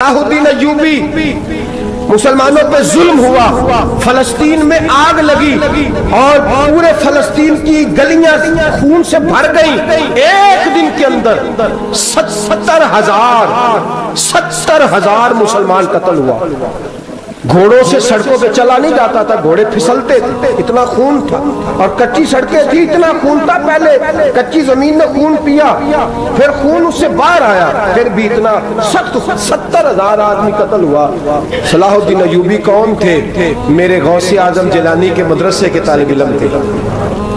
सलाहुद्दीन अयूबी मुसलमानों पे जुल्म हुआ, फलस्तीन में आग लगी और पूरे फलस्तीन की गलियाँ खून से भर गई। एक दिन के अंदर सत्तर हज़ार सत्तर हज़ार मुसलमान कत्ल हुआ। घोड़ों से सड़कों पे चला नहीं जाता था, घोड़े फिसलते थे। इतना खून था। और कच्ची सड़कें थी, इतना खून था पहले। कच्ची ज़मीन ने खून पिया, फिर खून उससे बाहर आया। फिर भी इतना सख्त सत्तर हज़ार आदमी कत्ल हुआ। सलाहुद्दीन अयूबी कौन थे? मेरे गौसे आज़म जिलानी के मदरसे के तालब इलम थे।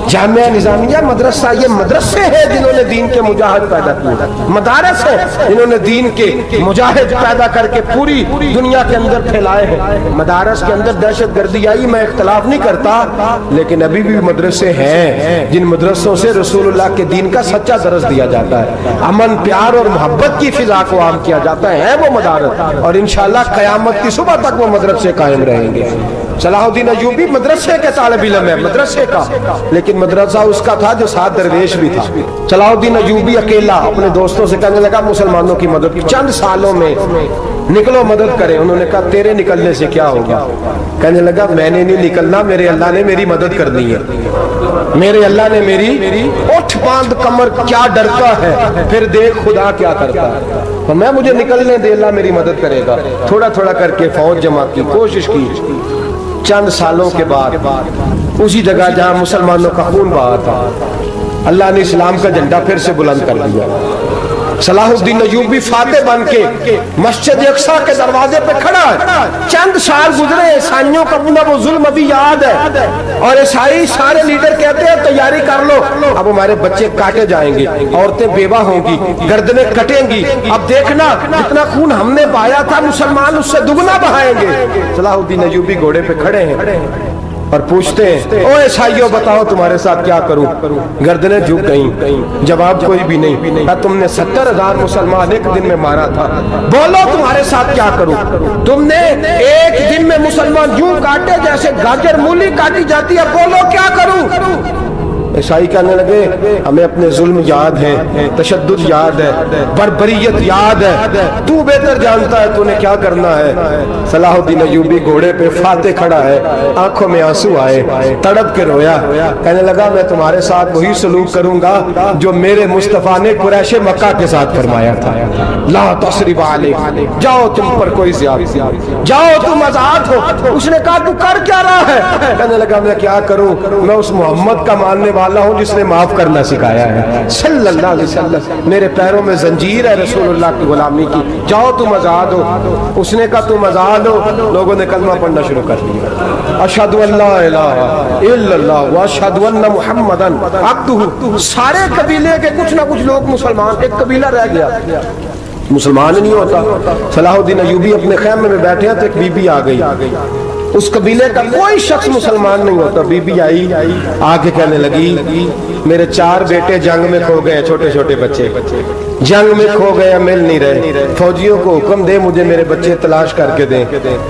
जामिया निजामिया मदरसा, ये मदरसे हैं जिन्होंने दीन के मुजाहिद पैदा किए। मदारस है जिन्होंने दीन के मुजाहिद पैदा करके पूरी दुनिया के अंदर फैलाए हैं। मदारस के अंदर दहशत गर्दी आई, मैं इख्तलाफ नहीं करता, लेकिन अभी भी मदरसे हैं जिन मदरसों से रसूलुल्लाह के दीन का सच्चा दरस दिया जाता है। अमन, प्यार और मोहब्बत की फिजा को आम किया जाता है वो मदारस। और इंशाल्लाह कयामत की सुबह तक वो मदरसे कायम रहेंगे। सलाहुद्दीन अयूबी मदरसे के तालब इलम है, मदरसे का। लेकिन मदरसा उसका था जो सात दरवेश भी था। सलाहुद्दीन अयूबी अकेला अपने दोस्तों से कहने लगा, मुसलमानों की मदद चंद सालों में निकलो, मदद करें। उन्होंने कहा, तेरे निकलने से क्या होगा? कहने लगा, मैंने नहीं निकलना, मेरे अल्लाह ने मेरी मदद करनी है। मेरे अल्लाह ने मेरी उठ बाँध कमर, क्या डरता है? फिर देख खुदा क्या करता है। तो मैं, मुझे निकलने दे, अल्लाह मेरी मदद करेगा। थोड़ा थोड़ा करके फौज जमा की, कोशिश की। चंद सालों के बाद, उसी जगह जहाँ मुसलमानों का खून बहा था, अल्लाह ने इस्लाम का झंडा फिर से बुलंद कर दिया। सलाहुद्दीन अयूबी फाते बन के मस्जिद अक्सा के दरवाजे पे खड़ा है। चंद साल गुजरे, ईसाइयों का अपना वो जुल्म अभी याद है। और ईसाई सारे लीडर कहते हैं, तैयारी कर लो, अब हमारे बच्चे काटे जाएँगे, औरतें बेवा होंगी, गर्दने कटेंगी। अब देखना, जितना खून हमने बहाया था, मुसलमान उससे दुगना बहाएँगे। सलाहुद्दीन अयूबी घोड़े पे खड़े हैं। और पूछते हैं, ओ ईसाइयों बताओ तुम्हारे साथ क्या करूँ? गर्दनें झुक गई। जवाब कोई भी नहीं। तुमने सत्तर हज़ार मुसलमान एक दिन में मारा था? बोलो तुम्हारे साथ क्या करूँ? तुमने एक दिन में मुसलमान यूँ काटे जैसे गाजर मूली काटी जाती है, बोलो क्या करूँ? ईसाई कहने लगे। हमें अपने जुल्म याद है तशद याद है बरबरीत याद है। तू बेहतर जानता है, तूने क्या करना है। सलाहुद्दीन अयूबी घोड़े पे फाते खड़ा है, आँखों में आँसू आए, तड़प के रोया। कहने लगा, मैं तुम्हारे साथ वही सलूक करूँगा, जो मेरे मुस्तफ़ा ने कुरैश मक्का के साथ फरमाया था। ला तसरी जाओ तुम पर कोई जाओ तुम आज़ाद हो। उसने कहा, तू कर क्या रहा है? कहने लगा, मैं क्या करूँ? मैं उस मोहम्मद का मानने वाला हूँ जिसने माफ़ करना सिखाया है। मेरे पैरों में जंजीर है रसूलुल्लाह की गुलामी की। जाओ तुम आज़ाद हो। उसने कहा, तुम आज़ाद हो। लोगों ने कलमा पढ़ना शुरू कर दिया। अब्दुहु। सारे कबीले के कुछ ना कुछ लोग मुसलमान, एक कबीला रह गया। मुसलमान नहीं होता। सलाहुद्दीन अयूबी अपने खैमे में बैठे हैं तो एक बीबी आ गई। उस कबीले का कोई शख्स मुसलमान नहीं होता। बीबी आई, आके कहने लगी, मेरे चार बेटे जंग में खो गए छोटे छोटे बच्चे। जंग में खो गए मिल नहीं रहे। फौजियों को हुक्म दे, मुझे मेरे बच्चे तलाश करके दे।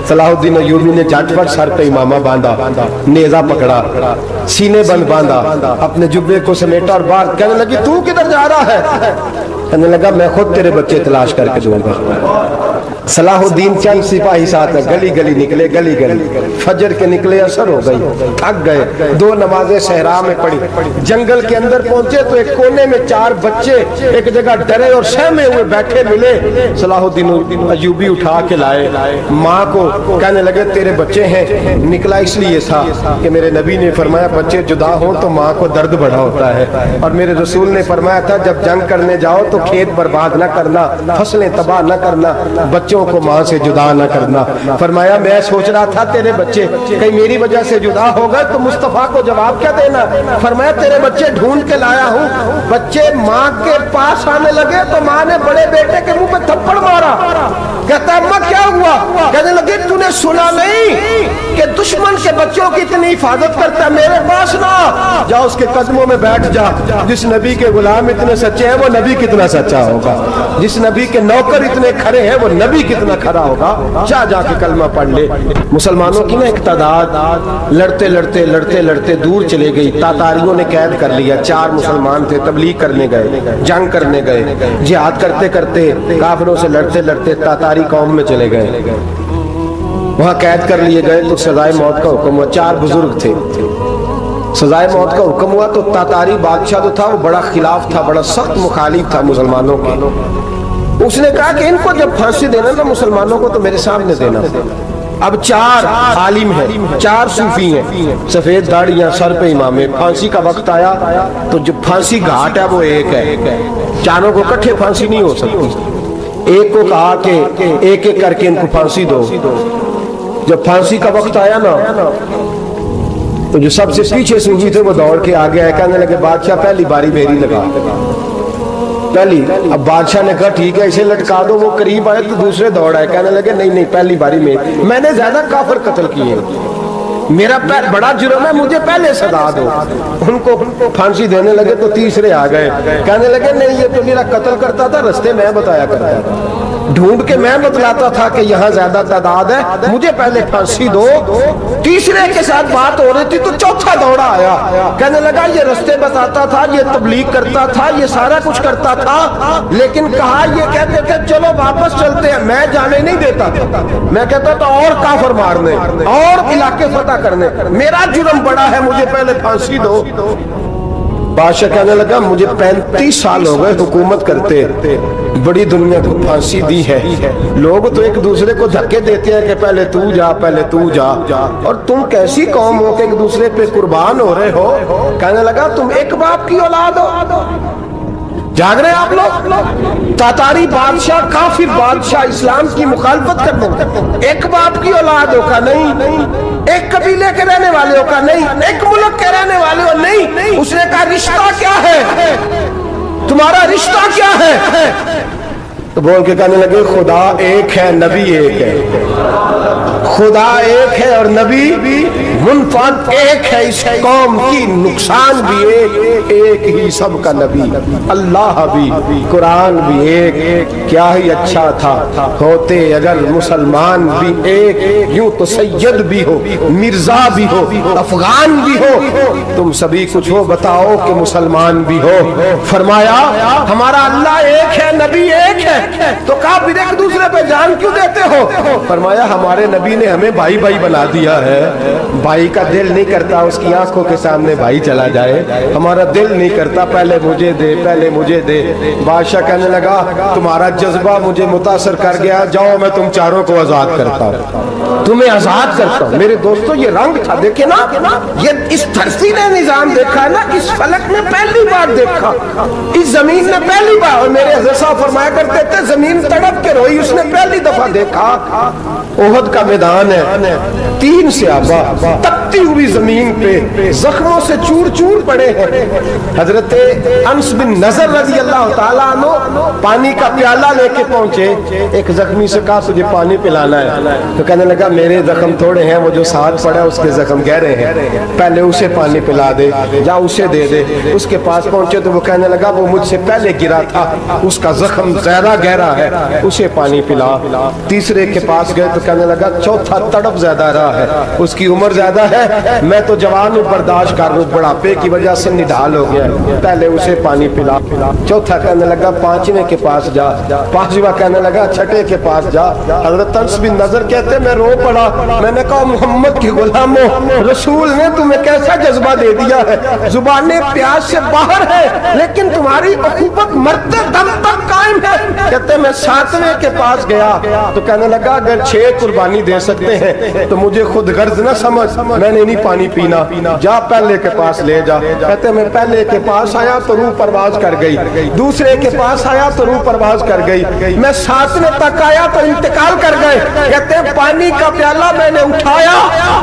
सलाहुद्दीन अयूबी ने झटपट सर पे इमामा बांधा, नेजा पकड़ा, सीने बंद बांधा, अपने जुब्बे को समेटा और बाहर कहने लगी, तू किधर जा रहा है? कहने लगा, मैं खुद तेरे बच्चे तलाश करके दूँगा। सलाहुद्दीन चंद सिपाही साथ गली गली निकले, गली गली। फजर के निकले, असर हो गई। थक गए। दो नमाजें सहरा में पड़ी। जंगल के अंदर पहुँचे तो एक कोने में चार बच्चे एक जगह डरे और सहमे हुए बैठे मिले। सलाहुद्दीन अयूबी उठा के लाए। माँ को कहने लगे, तेरे बच्चे हैं। निकला इसलिए था कि मेरे नबी ने फरमाया, बच्चे जुदा हो तो माँ को दर्द बढ़ा होता है। और मेरे रसूल ने फरमाया था, जब जंग करने जाओ तो खेत बर्बाद न करना, फ़सलें तबाह न करना। बच्चों को माँ से जुदा ना करना। फरमाया, मैं सोच रहा था तेरे बच्चे, कहीं मेरी वजह से जुदा हो गए तो मुस्तफ़ा को जवाब क्या देना? फरमाया, तेरे बच्चे ढूंढ के लाया हूँ। बच्चे माँ के पास आने लगे तो माँ ने बड़े बेटे के मुँह पे थप्पड़ मारा। कहता, अम्मा, क्या हुआ? कहने लगे, तूने सुना नहीं कि दुश्मन के बच्चों की इतनी हिफाजत करता मेरे पास ना जा, उसके कदमों में बैठ जा। जिस नबी के गुलाम इतने सच्चे हैं, वो नबी कितना सच्चा होगा? जिस नबी के नौकर इतने खड़े हैं, वो नबी कितना खड़ा होगा? जा जाके कलमा पढ़ ले। मुसलमानों की ना एक तादाद लड़ते लड़ते लड़ते लड़ते दूर चले गई। तातारियों ने कैद कर लिया। चार मुसलमान थे, तबलीग करने गए, जंग करने गए, जिहाद करते करते काफिरों से लड़ते लड़ते तातारी कौम में चले गए। वहाँ कैद कर लिए गए तो सजाए मौत का हुक्म हुआ। चार बुज़ुर्ग थे। सजाए मौत का हुक्म हुआ तो तातारी बादशाह जो था, वो बड़ा खिलाफ था, बड़ा सख्त मुखालिफ था मुसलमानों के। उसने कहा कि इनको जब फांसी देना ना मुसलमानों को तो मेरे सामने देना। अब चार आलिम है, चार सूफी हैं। सफ़ेद दाढ़ियाँ, सर पे इमामे। फांसी का वक्त आया तो जो फांसी घाट है, वो एक है। चारों को इकट्ठे फांसी नहीं हो सकती। एक को कहा कि एक एक करके इनको फांसी दो। जब फांसी का वक्त आया ना तो जो सबसे पीछे सूफी थे, वो दौड़ के आगे आए। कहने लगे, बादशाह, पहली बारी मेरी लगा। पहली, अब बादशाह ने कहा, ठीक है, इसे लटका दो, वो करीब आए तो दूसरे दौड़ आए। कहने लगे, नहीं नहीं, पहली बारी में, मैंने ज़्यादा काफर कत्ल किए मेरा बड़ा जुर्म है, मुझे पहले सदा दो। उनको फांसी देने लगे तो तीसरे आ गए। कहने लगे, नहीं, ये तो मेरा कत्ल करता था, रस्ते में बताया करता था। ढूंढ के मैं बतलाता था कि यहाँ ज़्यादा तादाद है। मुझे पहले फांसी दो। तीसरे के साथ बात हो रही थी तो चौथा दौड़ा आया। कहने लगा, ये रस्ते बताता था, ये तबलीग करता था, ये सारा कुछ करता था। लेकिन कहा, ये कहते थे, चलो वापस चलते हैं। मैं जाने नहीं देता। था मैं कहता था, और काफर मारने, और इलाके फतह करने। मेरा जुर्म बड़ा है, मुझे पहले फांसी दो। बादशाह कहने लगा, मुझे पैंतीस साल हो गए हुकूमत करते। बड़ी दुनिया को फांसी दी है। लोग तो एक दूसरे को धक्के देते हैं कि पहले तू जा, पहले तू जा। और तुम कैसी कौम हो कि एक दूसरे पे कुर्बान हो रहे हो? कहने लगा, तुम एक बाप की औलाद हो। जाग रहे आप लोग? तातारी बादशाह, काफिर बादशाह इस्लाम की मुखालफत करते एक बाप की औलाद होगा नहीं नहीं? एक कबीले के रहने वाले हो का नहीं, एक मुल्क के रहने वाले हो नहीं। उसने कहा, रिश्ता क्या है? तुम्हारा रिश्ता क्या है? तो बोल के कहने लगे, खुदा एक है, नबी एक है। खुदा एक है और नबी मुनफाद एक है, इस कौम की नुकसान भी एक एक ही सबका नबी। अल्लाह भी, कुरान भी एक, क्या ही अच्छा था। होते अगर मुसलमान भी एक, यूँ तो सैयद भी हो, मिर्ज़ा भी हो, अफगान भी हो। तुम सभी कुछ हो, बताओ कि मुसलमान भी हो। फरमाया, हमारा अल्लाह एक है, नबी एक है तो कहा एक दूसरे पे जान क्यों देते हो? फरमाया, हमारे नबी ने हमें भाई भाई बना दिया है। भाई का दिल नहीं करता उसकी आँखों के सामने भाई चला जाए। हमारा दिल नहीं करता, पहले मुझे दे, पहले मुझे दे। बादशाह कहने लगा, तुम्हारा जज्बा मुझे मुतासर कर गया, जाओ मैं तुम चारों को आज़ाद करता हूँ। तुम्हें आज़ाद करता हूँ। मेरे दोस्तों, ये रंग था देखे ना, ये इस धरती ने निज़ाम देखा ना, इस फलक में पहली बार देखा। इस ज़मीन में पहली बार, और मेरे हज़रत फरमाया करते थे, ज़मीन तड़प के रोई, उसने पहली दफ़ा देखा। ओहद का मैदान है। तीन से आबा तपती हुई ज़मीन पे, जख्मों से चूर चूर पड़े हैं। हज़रत अंस बिन नज़र रज़ी अल्लाह पानी का प्याला लेके पहुँचे। एक जख्मी से कहा, तुझे पानी पिलाना है। तो कहने लगा, मेरे जख्म थोड़े हैं, वो जो साथ पड़ा उसके जख्म गहरे हैं। पहले उसे पानी पिला दे या उसे दे दे। उसके पास पहुँचे तो वो कहने लगा, वो मुझसे पहले गिरा था, उसका जख्म ज़्यादा गहरा है, उसे पानी पिला। तीसरे के पास गए तो कहने लगा, चौथा तड़प ज़्यादा रहा है, उसकी उम्र ज़्यादा है मैं तो जवान हूँ, बर्दाश्त कर लू। बुढ़ापे की वजह से निढाल हो गया। पहले उसे पानी पिला। चौथा कहने लगा, पांचवे के पास जा। पांचवा कहने लगा, छठे के पास जा। हज़रत भी नज़र कहते, मैं रो पड़ा। मैंने कहा, मोहम्मद के गुलामो रसूल ने तुम्हें कैसा जज्बा दे दिया है? ज़ुबान प्याज से बाहर है, लेकिन तुम्हारी मरते दम तक कायम है। कहते, मैं सातवें के पास गया। तो कहने लगा, अगर छह कुर्बानी दे सकते हैं तो मुझे खुद गर्ज न समझ। मैं मैंने नहीं पानी पीना। जा पहले के पास ले जा। कहते, मैं पहले के पास आया तो रूह परवाज कर गई। दूसरे के पास आया तो रूह परवाज कर गई। मैं सातवें तक आया तो इंतकाल कर गए। कहते, पानी का प्याला मैंने उठाया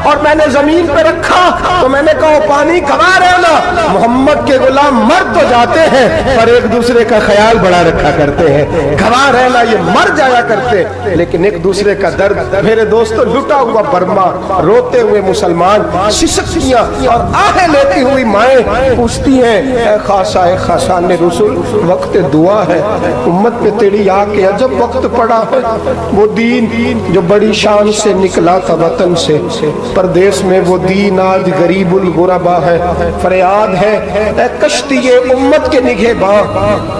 और मैंने ज़मीन पे रखा। तो मैंने कहा पानी कमा रहना मोहम्मद के गुलाम मर तो जाते हैं, पर एक दूसरे का ख्याल बड़ा रखा करते हैं। घबरा रहना, ये मर जाया करते। लेकिन एक दूसरे का दर्द, मेरे दोस्तों, लुटा हुआ बर्मा, रोते हुए मुसलमान शिशक्तियाँ और आहें लेती हुई माए पूछती हैं खासा है खासा ने रसुल वक्त दुआ है। उम्मत पे तेरी आके अजब वक्त पड़ा है। वो दीन जो बड़ी शान से निकला था वतन से परदेश में वो दीन आज गरीबुल गुरबा है। फरियाद है कश्ती ये उम्मत के निगे बा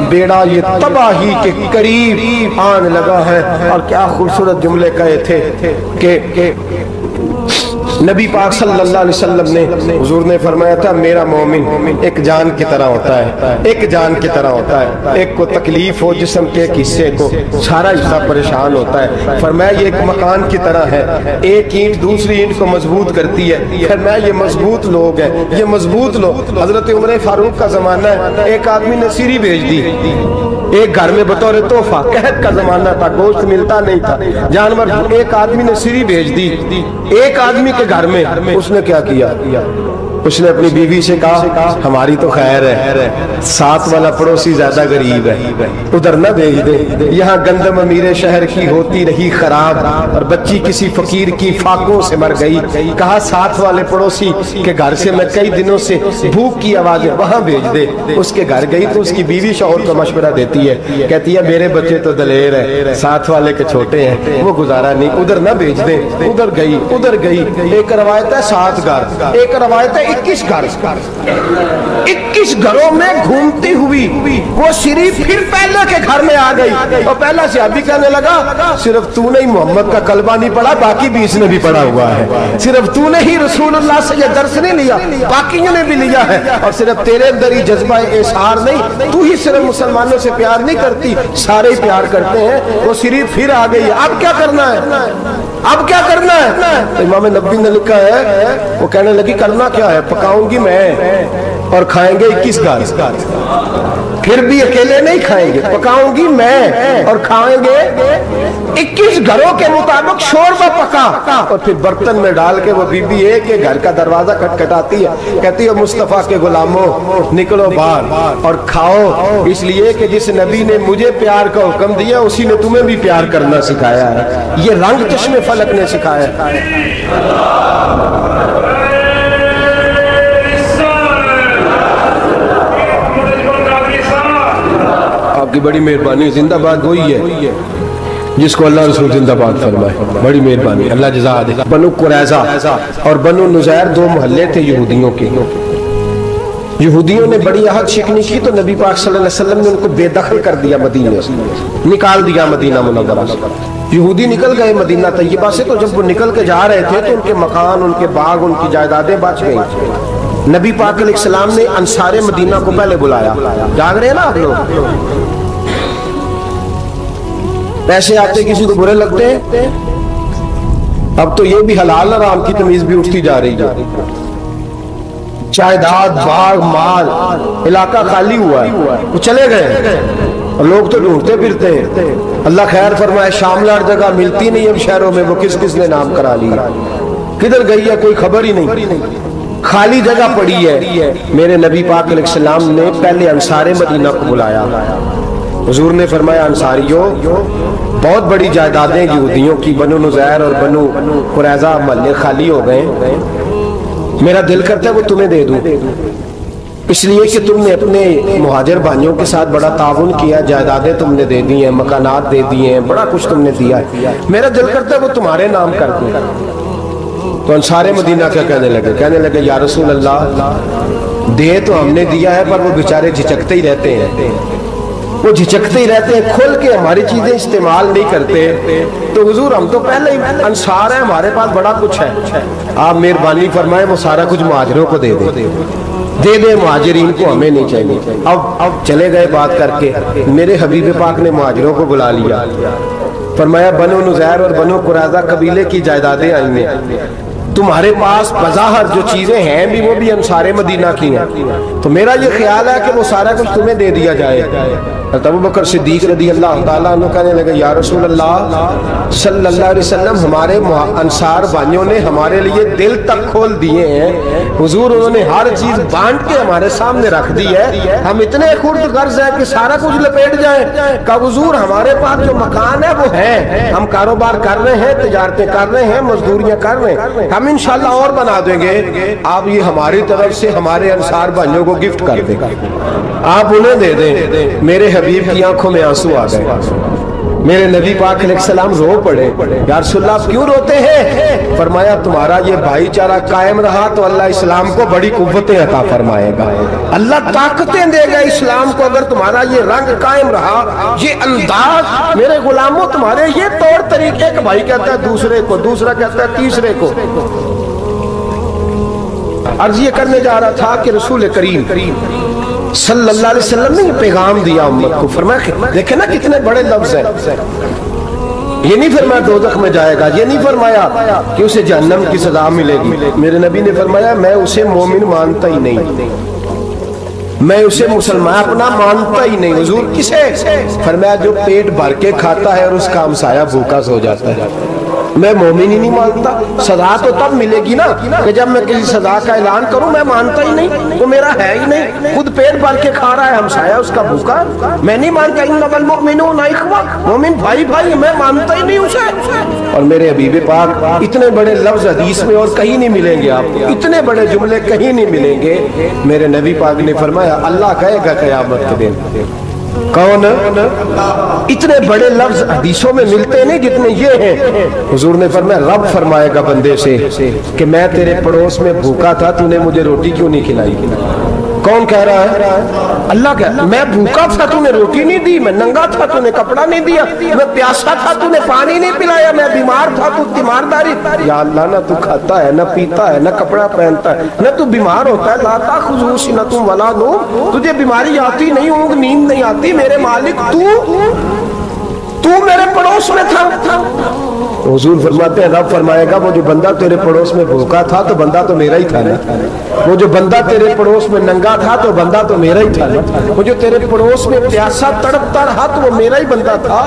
बेड़ा ये तबाही के करीब आन लगा है। और क्या खूबसूरत जुमले कहे थे के, के नबी पाक सल्लल्लाहु अलैहि वसल्लम ने, हुजूर ने फरमाया था, मेरा मोमिन एक जान की तरह होता है, एक जान की तरह होता है। एक को तकलीफ़ हो जिसम के एक हिस्से को, सारा हिस्सा परेशान होता है। फरमाया, ये एक मकान की तरह है, एक ईंट दूसरी ईंट को मज़बूत करती है। फरमाया, ये मज़बूत लोग हैं, ये मज़बूत लोग। हज़रत उमर फारूक का जमाना है, एक आदमी ने सीरी भेज दी। एक घर में बतौर तोहफा। कहत का जमाना था, गोश्त मिलता नहीं था। जानवर एक आदमी ने सीरी भेज दी। एक आदमी के घर में उसने क्या किया? उसने अपनी बीवी से कहा, हमारी तो खैर है। साथ वाला पड़ोसी ज़्यादा गरीब है। उधर न भेज दे। यहाँ गंदम अमीर शहर की होती रही खराब और बच्ची किसी फकीर की फाकों से मर गई। कहा साथ वाले पड़ोसी के घर से मैं कई दिनों से भूख की आवाज़ वहाँ भेज दे। उसके घर गई तो उसकी बीवी शोहर को मशवरा देती है। कहती है, मेरे बच्चे तो दलेर है। साथ वाले के छोटे हैं। वो गुजारा नहीं। उधर न भेज दे। उधर गई उधर गई। एक रवायत है सात घर। एक रवायत है इक्कीस घर। इक्कीस घरों में घूमती हुई वो श्री फिर पहले के घर में आ गई। और पहला से अभी कहने लगा, सिर्फ़ तूने ही मोहम्मद का कलबा नहीं पढ़ा, बाकी भी इसने भी पढ़ा हुआ है। सिर्फ़ तूने ही रसूलुल्लाह से ये दर्श नहीं लिया, बाकियों ने भी लिया है। और सिर्फ़ तेरे अंदर ही जज्बा एसार नहीं, तू ही सिर्फ़ मुसलमानों से प्यार नहीं करती, सारे ही प्यार करते हैं। वो श्री फिर आ गई, अब क्या करना है? अब क्या करना है? तो इमाम नबी ने लिखा है, वो कहने लगी, करना क्या है? पकाऊँगी मैं, और खाएँगे इक्कीस गाल फिर भी अकेले नहीं खाएँगे, पकाऊँगी मैं, और खाएँगे इक्कीस घरों के मुताबिक शोरबा पका। और फिर बर्तन में डाल के वो बीबी एक के घर का दरवाज़ा खटखटाती है, कहती है, मुस्तफ़ा के गुलामों, निकलो बाहर और खाओ। इसलिए कि जिस नबी ने मुझे प्यार का हुक्म दिया, उसी ने तुम्हें भी प्यार करना सिखाया है। ये रंग चश्मे फलक ने सिखाया आपकी बड़ी मेहरबानी, जिंदाबाद वही है, जिसको अल्लाह रसूल जिंदाबाद फरमाए। बड़ी मेहरबानी, अल्लाह जजा बनु कुरैजा और बनु नुजैर दो मोहल्ले थे यहूदियों के। यहूदियों ने बड़ी आहत शिकनी की तो नबी पाक सल्लल्लाहु अलैहि वसल्लम ने उनको बेदखल कर दिया मदीने से। निकाल दिया मदीना मुनव्वरा यहूदी निकल गए मदीना तैयबा से तो जब वो निकल के जा रहे थे तो उनके मकान, उनके बाग, उनकी जायदादें बच गई। नबी पाक सलाम ने अंसारे मदीना को पहले बुलाया। जाग रहे ना आप लोग? पैसे आते किसी को बुरे लगते हैं अब तो ये भी हलाल आराम की तमीज भी उठती जा रही है। जायदाद, बाग, माल, इलाका खाली हुआ है, वो चले गए। और लोग तो ढूंढते फिरते हैं। अल्लाह खैर फरमाए, शामलार जगह मिलती नहीं अब शहरों में, वो किस किस ने नाम करा लिया किधर गई है, कोई खबर ही नहीं। खाली जगह पड़ी है। मेरे नबी पाक ने पहले अंसारे मदीना को बुलाया। हजूर ने फरमाया, अंसारियों बहुत बड़ी जायदादें यहूदियों की, बनु नुजैर और बनु कुरैजा महल्ले खाली हो गए। मेरा दिल करता है वो तुम्हें दे दूँ। इसलिए कि तुमने अपने मुहाजिर भाइयों के साथ बड़ा ताउन किया, जायदादें तुमने दे दी हैं, मकानात दे दिए हैं, बड़ा कुछ तुमने दिया है। मेरा दिल करता है वो तुम्हारे नाम कर दूँ। तो अंसारे मदीना क्या कहने लगे? कहने लगे, या रसूल अल्लाह दे तो हमने दिया है, पर वो बेचारे झिझकते ही रहते हैं। वो झिझकते ही रहते हैं, खोल के हमारी चीज़ें इस्तेमाल नहीं करते। तो हुजूर, हम तो पहले ही अंसार है, हमारे पास बड़ा कुछ है। आप मेहरबानी फरमाए, वो सारा कुछ मुहाजरों को दे दे। दे दे मुहाजरीन को, हमें नहीं चाहिए। अब अब चले गए बात करके, मेरे हबीब पाक ने मुहाजरों को बुला लिया। फरमाया, बनो नुजैर और बनो कुराजा कबीले की जायदादें आई हैं। तुम्हारे पास बजाहर जो चीज़ें हैं भी, वो भी अंसारे मदीना की हैं। तो मेरा ये ख्याल है कि वो सारा कुछ तुम्हें दे दिया जाए। अबू बकर सिद्दीक रदी अल्लाह तआला कहने लगे, या रसूल अल्लाह सल्लल्लाहु अलैहि हमारे अंसार भाइयों ने हमारे लिए दिल तक खोल दिए हैं। हुजूर, उन्होंने हर चीज़ बांट के हमारे सामने रख दी है। हम इतने खुर्द गर्ज है कि सारा कुछ लपेट जाए। का हुजूर, हमारे पास जो मकान है, वो है। हम कारोबार कर रहे हैं, तजारतें कर रहे हैं, मजदूरियाँ कर रहे हैं। हम इंशाल्लाह और बना देंगे। आप ये हमारी तरफ़ से हमारे अंसार भाइयों को गिफ्ट कर देगा आप उन्हें दे दें। मेरे हबीब की आँखों में आँसू आ गए। मेरे नबी पाक सलाम रो पड़े, यार सुल्ला क्यों रोते हैं? फरमाया, तुम्हारा ये भाईचारा कायम रहा तो अल्लाह इस्लाम को बड़ी कुतें अता फरमाएगा। अल्लाह ताकतें देगा इस्लाम को, अगर तुम्हारा ये रंग कायम रहा, ये अंदाज मेरे गुलामों, तुम्हारे ये तौर तरीके का भाई कहता है दूसरे को, दूसरा कहता है तीसरे को। अर्ज़ ये करने जा रहा था कि रसूल करीम करीम सल्लल्लाहु अलैहि वसल्लम ने पैगाम दिया उम्मत को। फरमाया देखे ना कितने बड़े लफ्ज है। ये नहीं फरमाया दोजख में जाएगा, ये नहीं फरमाया कि उसे जहन्नम की सजा मिलेगी। मेरे नबी ने फरमाया, मैं उसे मोमिन मानता ही नहीं। मैं उसे मुसलमान अपना मानता ही नहीं। हजूर किसे? फरमाया, जो पेट भर के खाता है और उसका हमसाया भूखा सो जाता है। मैं मोमिन ही नहीं मानता। सजा तो तब मिलेगी ना कि जब मैं किसी सजा का ऐलान करूँ, मैं मानता ही नहीं। वो मेरा है ही नहीं। खुद पेट भर के खा रहा है हमसाया, उसका भूखा। मैं नहीं मानता इन नबल मोमिन मोमिन भाई भाई, मैं मानता ही नहीं उसे। और मेरे हबीब पाक, इतने बड़े लफ्ज हदीस में और कहीं नहीं मिलेंगे आपको इतने बड़े जुमले कहीं नहीं मिलेंगे। मेरे नबी पाक ने फरमाया, अल्लाह कहेगा, कयामत के दिन। कौन? इतने बड़े लफ्ज हदीसों में मिलते नहीं जितने ये हैं। हुजूर ने फरमाया, रब फरमाएगा बंदे से कि मैं तेरे पड़ोस में भूखा था, तूने मुझे रोटी क्यों नहीं खिलाई? कौन कह रहा है? अल्लाह कह, मैं भूखा था, तूने रोटी नहीं दी, मैं नंगा था, तूने कपड़ा नहीं दिया, मैं प्यासा था, तूने पानी नहीं पिलाया, मैं बीमार था, तू तीमारदारी। या अल्लाह, ना तू खाता है, ना पीता है, ना कपड़ा पहनता है, न तू बीमार होता है। लाता खुजूसी न तुम वला दो तुझे बीमारी आती नहीं, ऊँग नींद नहीं आती। मेरे मालिक, तू तू मेरे पड़ोस में था। हजूर फरमाते हैं, रब फरमाएगा, वो जो बंदा तेरे पड़ोस में भूखा था तो बंदा तो मेरा ही था ना। वो जो बंदा तेरे पड़ोस में नंगा था तो बंदा तो मेरा ही था ना। वो जो तेरे पड़ोस में प्यासा, तड़पता रहा तो वो मेरा ही बंदा था।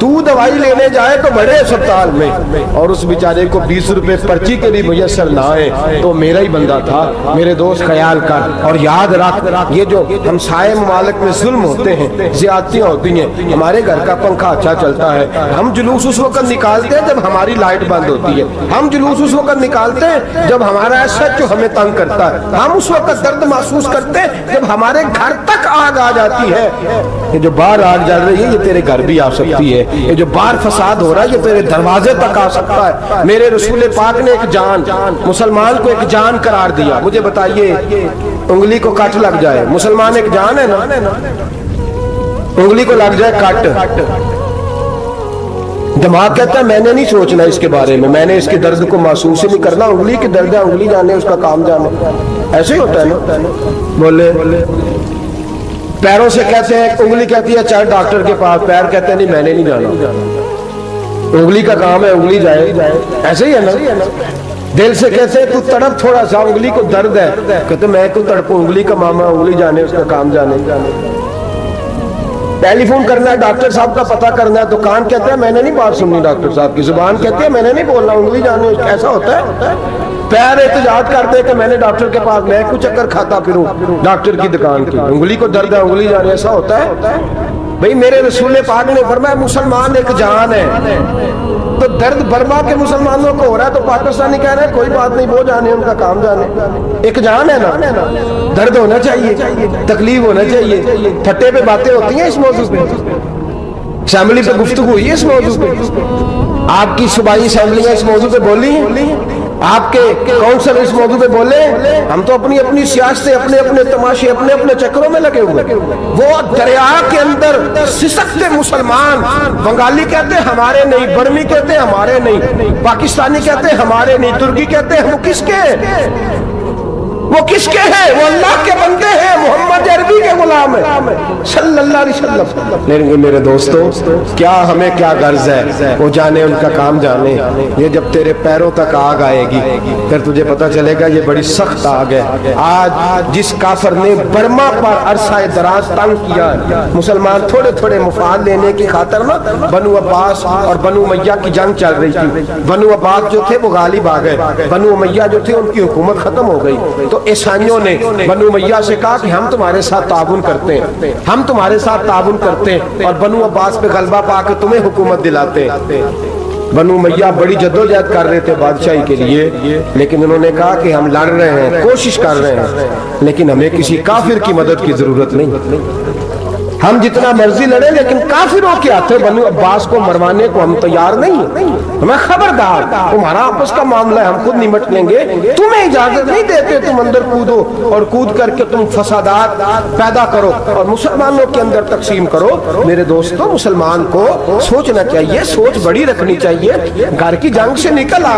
तू दवाई लेने जाए तो बड़े अस्पताल में। और उस बेचारे को बीस रुपए पर्ची के भी मुयसर ना आए तो मेरा ही बंदा था। मेरे दोस्त, ख्याल कर। और याद रख, ये जो हम साय ममालक में जुल्म होते हैं, ज्यादतियाँ होती हैं, हमारे घर का पंखा अच्छा चलता है। हम जुलूस उस वक्त निकालते हैं जब हमारी लाइट बंद होती है। हम जुलूस उस वक्त निकालते हैं जब हमारा एसएच हमें तंग करता है। हम उस वक्त दर्द महसूस करते हैं जब हमारे घर तक आग आ जाती है। ये जो बाहर आग जल रही है, ये तेरे घर भी आ सकती है। ये जो बाहर फसाद हो रहा है, ये तेरे दरवाजे तक आ सकता है। मेरे रसूल पाक ने एक जान, मुसलमान को एक जान करार दिया। मुझे बताइए, उंगली को कट लग जाए। मुसलमान एक जान है ना? उंगली को लग जाए कट। दिमाग कहता है, मैंने नहीं सोचना इसके बारे में, मैंने इसके दर्द को महसूस ही नहीं करना, उंगली की दर्द है, उंगली जाने उसका काम जाने। ऐसे ही होता है ना? बोले, पैरों से कहते हैं, उंगली कहती है, चाहे डॉक्टर के पास, पैर कहते हैं, नहीं, मैंने नहीं जाना। उंगली का काम है, उंगली जाए। ऐसे ही है ना? दिल से कहते हैं, तू तड़प थोड़ा सा, उंगली को दर्द है। कहते मैं क्यों तड़पू? उंगली का मामा, उंगली जाने, उसका काम जाने जाने। टेलीफोन करना है, डॉक्टर साहब का पता करना है तो कहते हैं, मैंने नहीं बात सुननी डॉक्टर साहब की, ज़ुबान कहती है, मैंने नहीं बोलना, उंगली जाने, ऐसा होता है। पैर एहतजाज करते कि मैंने डॉक्टर के पास, मैं कुछ चक्कर खाता फिर, डॉक्टर की दुकान की, उंगली को दर्द है, उंगली जाने, ऐसा होता है। भाई, मेरे रसूल पाक ने फरमाया, मुसलमान एक जान है। तो दर्द बर्मा के मुसलमानों को हो रहा है तो पाकिस्तानी कह रहे हैं, कोई बात नहीं, वो जाने, उनका काम जाने। एक जान है ना? दर्द होना चाहिए, तकलीफ़ होना चाहिए। फटे पे बातें होती हैं इस मौजूद पे। असेंबली पे गुफ्तु हुई है इस मौजूद पे। आपकी सुबाई असेंबलियाँ इस मौजूद पे बोली आपके काउंसिल इस मौजूद पे बोले, हम तो अपनी अपनी सियासत, अपने अपने तमाशे, अपने अपने चक्रों में लगे हुए वो दरिया के अंदर सिसकते मुसलमान, बंगाली कहते हमारे नहीं। बर्मी कहते हमारे नहीं। पाकिस्तानी कहते हमारे नहीं। तुर्की कहते हम किसके? वो किसके हैं? वो अल्लाह के बंदे हैं, मोहम्मद अरबी के गुलाम है। सल्लल्लाहु अलैहि वसल्लम लेकिन मेरे दोस्तों, क्या हमें क्या गर्ज है? वो जाने, उनका काम जाने। ये जब तेरे पैरों तक आग आएगी, फिर तुझे पता चलेगा ये बड़ी सख्त आग है। आज जिस काफर ने बर्मा पर अरसा दराज तंग किया, मुसलमान थोड़े थोड़े मुफाद लेने की खातर ना, बनु अब्बास और बनु मैया की जंग चल रही थी। बनु अब्बास जो थे, वो गालिब आ गए। बनु मैया जो थे, उनकी हुकूमत खत्म हो गई। तो ईसाइयों ने बनु मैया से कहा कि हम तुम्हारे साथ ताउन करते हैं। हम तुम्हारे साथ ताउन करते हैं और बनु अब्बास पे गलबा पा के तुम्हें हुकूमत दिलाते बनु मैया बड़ी जद्दोजहद कर रहे थे बादशाही के लिए, लेकिन उन्होंने कहा कि हम लड़ रहे हैं, कोशिश कर रहे हैं, लेकिन हमें किसी काफिर की मदद की ज़रूरत नहीं। हम जितना मर्ज़ी लड़े, लेकिन काफिरों के हाथे बनु अब्बास को मरवाने को हम तैयार तो नहीं हमें खबरदार, तुम्हारा आपस का मामला है, हम खुद निमट लेंगे। तुम्हें इजाज़त नहीं देते, तुम अंदर कूदो और कूद करके तुम फसादात पैदा करो और मुसलमानों के अंदर तकसीम करो। मेरे दोस्तों, मुसलमान को सोचना चाहिए, सोच बड़ी रखनी चाहिए। घर की जंग से निकल आ।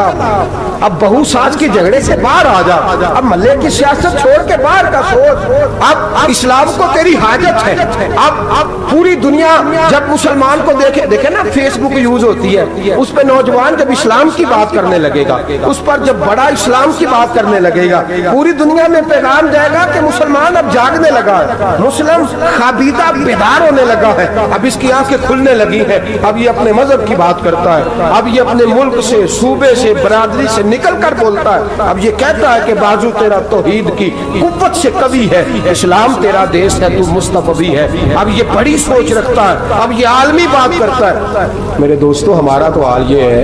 अब बहु साज के झगड़े से बाहर आ जा। अब मल्ले की सियासत छोड़ के बाहर का सोच। अब इस्लाम को तेरी हाजत है। अब अब अब पूरी दुनिया जब मुसलमान को देखे देखे ना फेसबुक यूज़ होती है, उस पर नौजवान जब इस्लाम की बात करने लगेगा, उस पर जब बड़ा इस्लाम की बात करने लगेगा, पूरी दुनिया में पैगाम जाएगा कि मुसलमान अब जागने लगा है, मुस्लिम खाबीदा बेदार होने लगा है, अब इसकी आँखें खुलने लगी है, अब ये अपने मज़हब की बात करता है, अब ये अपने मुल्क से, सूबे से, बरादरी से निकल कर बोलता है, अब ये कहता है कि बाजू तेरा तोहीद की कुत से कवि है, इस्लाम तेरा देश है, तू मुस्तफी है अब ये बड़ी सोच रखता है, अब ये आलमी बात करता है। मेरे दोस्तों, हमारा तो हाल ये है।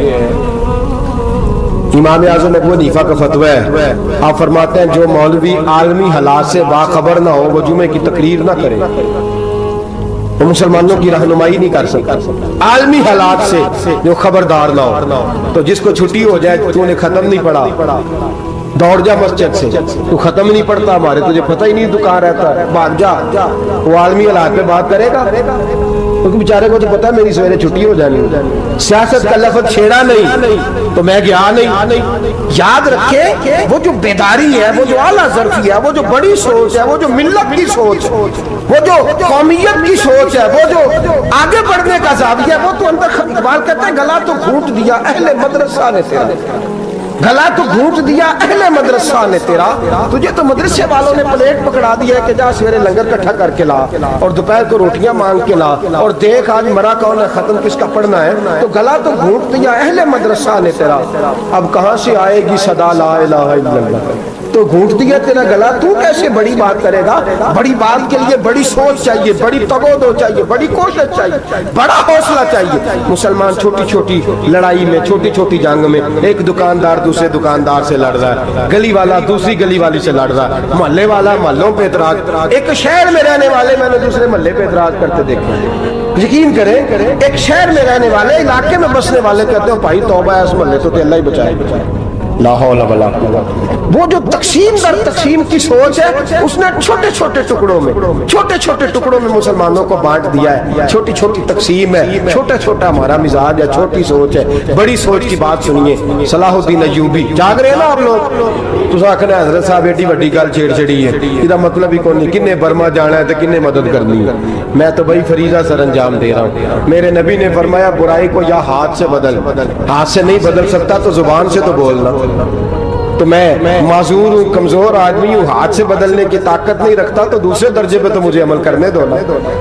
इमाम आज़म अबू हनीफा का फतवा है। आप फरमाते हैं, जो मौलवी आलमी हालात से बाखबर ना हो, वो जुमे की तकरीर ना करे। वो मुसलमानों की रहनुमाई नहीं कर सकता। आलमी हालात से जो खबरदार ना हो। तो जिसको छुट्टी हो जाए तो उन्हें खत्म नहीं पड़ा। दौड़ जा मस्जिद से। तू खत्म नहीं पड़ता हमारे, तुझे पता ही नहीं दुकान रहता। है भाग जा। वो आलमी हालात पे बात करेगा। क्योंकि बेचारे को तो पता है मेरी सवेरे छुट्टी हो जानी सियासत का लफज छेड़ा नहीं तो मैं गया नहीं। याद रखे, वो जो बेदारी है, वो जो आला जरफी है, वो जो बड़ी सोच है, वो जो मिल्लत की सोच, वो जो कौमियत की सोच है, वो जो आगे बढ़ने का जाविया, वो तो अंदर इकबाल कहते हैं, गला तो घूट दिया, अहले मदरसा ने तेरा। गला तो घूट दिया, अहले मदरसा ने तेरा। तुझे तो मदरसे वालों ने प्लेट पकड़ा दिया कि जा सवेरे लंगर इकट्ठा करके ला, और दोपहर को रोटियाँ मांग के ला, और देख आज मरा कौन है, खत्म किसका पढ़ना है? तो गला तो घूट दिया, अहले मदरसा ने तेरा। अब कहाँ से आएगी सदा ला तो घूट दिया तेरा गला, तू कैसे बड़ी बात करेगा? बड़ी बात के लिए बड़ी सोच चाहिए, बड़ी तगोदो चाहिए, बड़ी कोशिश चाहिए, बड़ा हौसला चाहिए। मुसलमान छोटी छोटी लड़ाई में छोटी छोटी जंग में, एक दुकानदार दूसरे दुकानदार से लड़ रहा है, गली वाला दूसरी गली वाली से लड़ रहा है, मोहल्ले वाला, मोहल्लों पे इतराज, एक शहर में रहने वाले मैंने दूसरे मोहल्ले पे इतराज करते देखे यकीन करें, एक शहर में रहने वाले, इलाके में बसने वाले कहते हो भाई, तोबा उस मोहल्ले तो अल्लाह ही बचाए। लाहौल वो जो तकसीम दर तकसीम की सोच है, उसने छोटे छोटे टुकड़ों में छोटे छोटे टुकड़ों में मुसलमानों को बांट दिया है। छोटी छोटी तकसीम है, छोटा छोटा हमारा मिजाज है, छोटी सोच है। बड़ी सोच की बात सुनिए, सलाहुद्दीन अयूबी जाग रहे ना आप लोग? तुम आखना हज़रत साहब, एडी वीडी गल छेड़ छड़ी है। इसका मतलब ही कौन, किन्ने बर्मा जाना है तो किन्ने मदद करनी है। मैं तो भाई फरीजा सर अंजाम दे रहा हूँ। मेरे नबी ने फरमाया, बुराई को या हाथ से बदल। हाथ से नहीं बदल सकता तो ज़ुबान से तो बोलना। るな तो मैं माजूर हूँ, कमज़ोर आदमी हूँ, हाथ से बदलने की ताकत नहीं रखता तो दूसरे दर्जे पे तो मुझे अमल करने दो ना।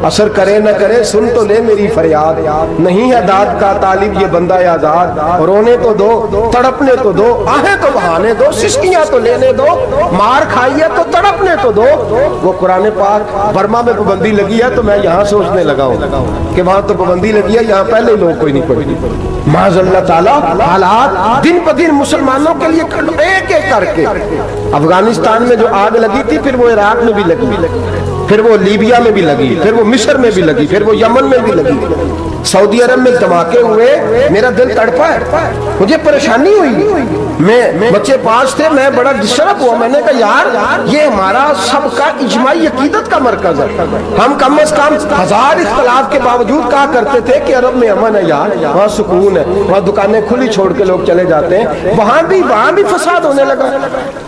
असर करे न करे, सुन तो ले मेरी फरियाद। नहीं है दाद का तालिब, ये बंदा आज़ाद। रोने तो दो, तड़पने तो दो, आहे तो बहाने दो, सिस्कियाँ तो लेने दो, मार खाइए तो तड़पने तो दो। वो कुरान पाक बर्मा में पाबंदी लगी है तो मैं यहाँ सोचने लगा हूँ कि वहाँ तो पाबंदी लगी है, यहाँ पहले लोग कोई नहीं पढ़ी। माजल्ला हालात दिन ब दिन मुसलमानों के लिए एक एक एक करके। अफ़गानिस्तान में जो आग लगी थी, फिर वो इराक में भी लगी। फिर वो लीबिया में भी लगी, फिर वो मिस्र में भी लगी, फिर वो यमन में भी लगी। सऊदी अरब में धमाके हुए, मेरा दिल तड़पा है। मुझे परेशानी हुई। मैं बच्चे पास थे, मैं बड़ा डिस्टर्ब हुआ। मैंने कहा, यार, ये हमारा सबका इजमाई अकीदत का मरकज है। हम कम अज कम हज़ार इख्तलाफ के बावजूद कहा करते थे कि अरब में अमन है, यार, वहाँ सुकून है। वहाँ दुकानें खुली छोड़ के लोग चले जाते हैं। वहाँ भी वहाँ भी फसाद होने लगा।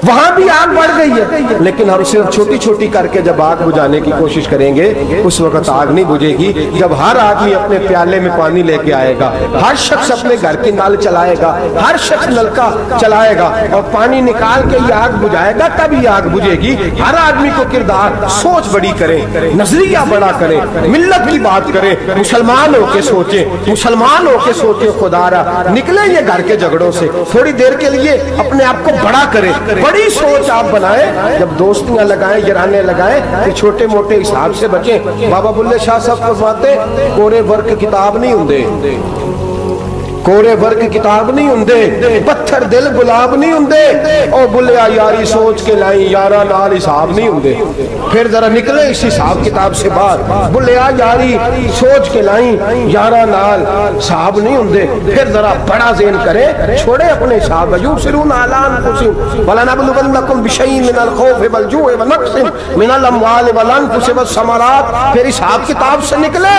वहाँ भी आग बढ़ गई है। लेकिन हम सिर्फ़ छोटी छोटी करके जब आग बुझाने की कोशिश करेंगे, उस वक्त आग नहीं बुझेगी। जब हर आदमी अपने प्याले में पानी लेके आएगा। हर शख्स अपने घर की नाल चलाएगा, हर शख्स नलका चलाएगा और पानी निकाल के ये आग बुझाएगा तभी आग बुझेगी। हर आदमी को किरदार, सोच बड़ी करे, नज़रिया बड़ा करे, मिल्लत की बात करे, मुसलमान होके सोचे, मुसलमान होके सोचे, खुदारा, निकले ये घर के झगड़ों से। थोड़ी देर के लिए अपने आप को बड़ा करें। बड़ी सोच आप बनाए, जब दोस्तियाँ लगाए, जराने लगाए छोटे मोटे हिसाब से बचे। बाबा बुल्ले शाह साहब फरमाते कोरे वर्क किताब नहीं होंगे कोरे वर्ग किताब नहीं होंगे पत्थर दिल गुलाब नहीं होंगे और बुलिया यारी सोच के लाई नाल हिसाब नहीं होंगे फिर जरा निकले इस हिसाब किताब से बात बुलिया यारी सोच के लाई, यारा नाल नहीं होंगे फिर जरा बड़ा जेन करे, छोड़े अपने वला नबलुवन्नकुम बिशैइन मिनल खौफ मिनल अमवाल समरात। फिर हिसाब किताब से निकले।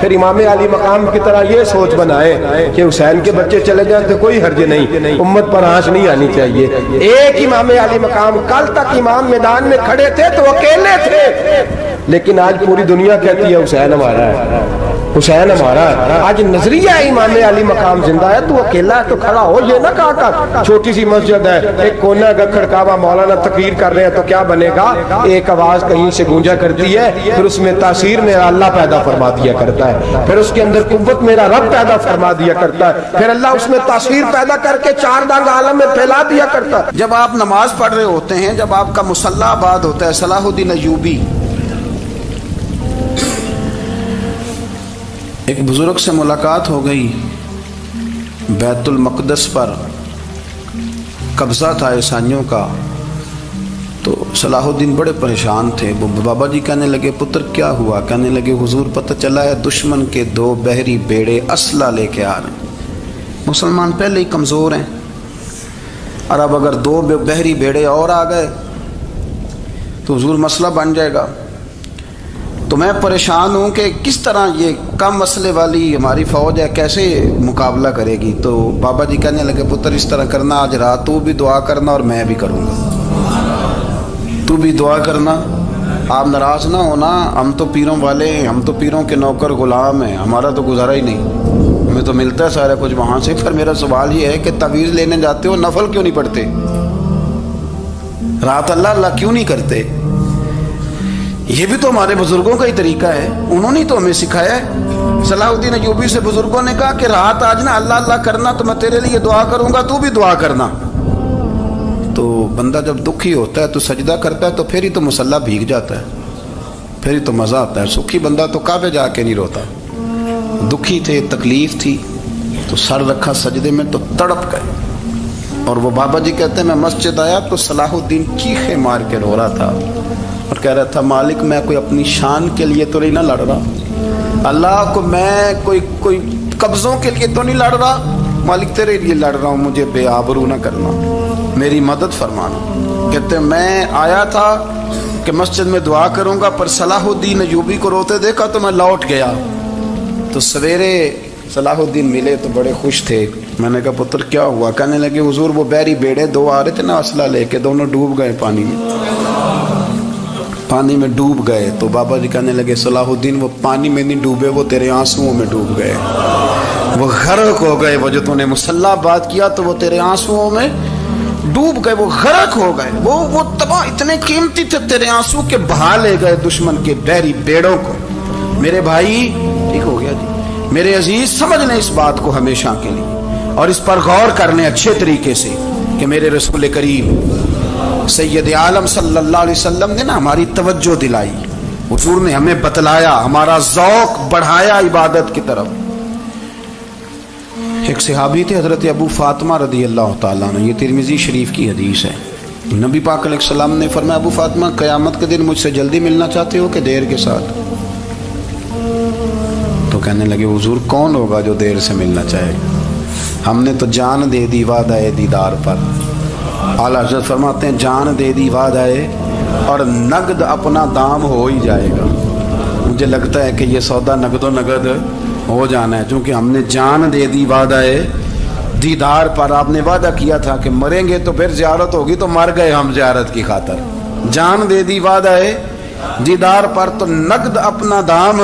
फिर इमाम अली मकाम की तरह ये सोच बनाए कि हुसैन के बच्चे चले जाए तो कोई हर्ज नहीं। उम्मत पर आँच नहीं आनी चाहिए। एक इमाम अली मकाम, कल तक इमाम मैदान में खड़े थे तो अकेले थे। लेकिन आज पूरी दुनिया कहती है, हुसैन हमारा है। हुसैन हमारा आज नज़रिया इमाम अली मकाम ज़िंदा है, तू अकेला है तो खड़ा हो, ये ना कहा कर छोटी सी मस्जिद है, एक कोना का खड़कावा मौलाना तकरीर कर रहे हैं तो क्या बनेगा? एक आवाज़ कहीं से गूंजा करती है, फिर उसमें तासीर मेरा अल्लाह पैदा फरमा दिया करता है, फिर उसके अंदर कुत मेरा रब पैदा फरमा दिया करता है, फिर अल्लाह उसमें तासीर पैदा करके चार दांग आलम में फैला दिया करता है। जब आप नमाज़ पढ़ रहे होते हैं, जब आपका मुसल्ला आबाद होता है, सलाहुद्दीन अयूबी एक बुज़ुर्ग से मुलाकात हो गई। बैतुल मकदस पर कब्ज़ा था ईसाइयों का। तो सलाहुद्दीन बड़े परेशान थे। वो बाबा जी कहने लगे, पुत्र, क्या हुआ? कहने लगे, हुजूर पता चला है, दुश्मन के दो बहरी बेड़े असला लेके आ रहे मुसलमान पहले ही कमज़ोर हैं। और अब अगर दो बहरी बेड़े और आ गए तो हजूर मसला बन जाएगा। तो मैं परेशान हूँ कि किस तरह ये कम मसले वाली हमारी फ़ौज है, कैसे मुकाबला करेगी? तो बाबा जी कहने लगे, पुत्र, इस तरह करना, आज रात तू भी दुआ करना और मैं भी करूँगा। तू भी दुआ करना। आप नाराज़ ना होना, हम तो पीरों वाले हैं, हम तो पीरों के नौकर गुलाम हैं, हमारा तो गुजारा ही नहीं। हमें तो मिलता है सारा कुछ वहाँ से। पर मेरा सवाल ये है कि तवीज़ लेने जाते हो, नफल क्यों नहीं पढ़ते? रात अल्लाह अल्लाह क्यों नहीं करते? ये भी तो हमारे बुज़ुर्गों का ही तरीका है। उन्होंने तो हमें सिखाया है। सलाहुद्दीन अयूबी से बुज़ुर्गों ने कहा कि रात आज ना अल्लाह अल्लाह करना तो मैं तेरे लिए दुआ करूँगा, तू भी दुआ करना। तो बंदा जब दुखी होता है तो सजदा करता है तो फिर ही तो मुसल्ला भीग जाता है। फिर ही तो मज़ा आता है। सुखी बंदा तो काबे जाके नहीं रोता। दुखी थे, तकलीफ़ थी तो सर रखा सजदे में तो तड़प गए। और वो बाबा जी कहते हैं, मैं मस्जिद आया तो सलाहुद्दीन चीखे मार के रो रहा था। और कह रहा था, मालिक, मैं कोई अपनी शान के लिए तो नहीं ना लड़ रहा। अल्लाह को मैं कोई कोई कब्जों के लिए तो नहीं लड़ रहा। मालिक, तेरे लिए लड़ रहा हूँ, मुझे बेआबरू ना करना। मेरी मदद फरमाना कहते, मैं आया था कि मस्जिद में दुआ करूँगा, पर सलाहुद्दीन अयूबी को रोते देखा तो मैं लौट गया। तो सवेरे सलाहुद्दीन मिले तो बड़े खुश थे। मैंने कहा, पुत्र, क्या हुआ? कहने लगे, हुजूर, वो बैरी बेड़े दो आ रहे थे ना असला लेके, दोनों डूब गए पानी में। पानी में डूब गए तो बाबा जी कहने लगे, सलाहुद्दीन, वो पानी में नहीं डूबे, वो तेरे आंसुओं में डूब गए। वो गरक हो गए, वो जो तूने मुसल्ला बात किया तो वो तेरे आंसुओं में डूब गए, वो गरक हो गए। वो वो तबाह इतने कीमती थे, तेरे आँसू के बहा ले गए दुश्मन के बैरी बेड़ों को। मेरे भाई, ठीक हो गया जी। मेरे अज़ीज़, समझ लें इस बात को हमेशा के लिए। और इस पर गौर कर लें अच्छे तरीके से कि मेरे रसूल करीम सैयद आलम सल्लल्लाहु अलैहि वसल्लम ने ना हमारी तवज्जो दिलाई। हुजूर ने हमें बतलाया, हमारा जौक बढ़ाया इबादत की तरफ़। एक सहाबी थे, हज़रत अबू फातिमा रदी अल्लाह तला ये तिरमिजी शरीफ की हदीस है। नबी पाक सलाम ने फरमाया, अबू फातिमा, क़यामत के दिन मुझसे जल्दी मिलना चाहते हो कि देर के साथ? तो कहने लगे, हुजूर, कौन होगा जो देर से मिलना चाहे? हमने तो जान दे दी वादा दीदार पर। आला हज़रत फरमाते हैं, जान दे दी वादाए और नगद अपना दाम हो ही जाएगा। मुझे लगता है कि ये सौदा नगदो नगद हो जाना है, क्योंकि हमने जान दे दी वादाए दीदार पर आपने वादा किया था कि मरेंगे तो फिर जियारत होगी तो मर गए हम जियारत की खातर। जान दे दी वादाए दीदार पर तो नगद अपना दाम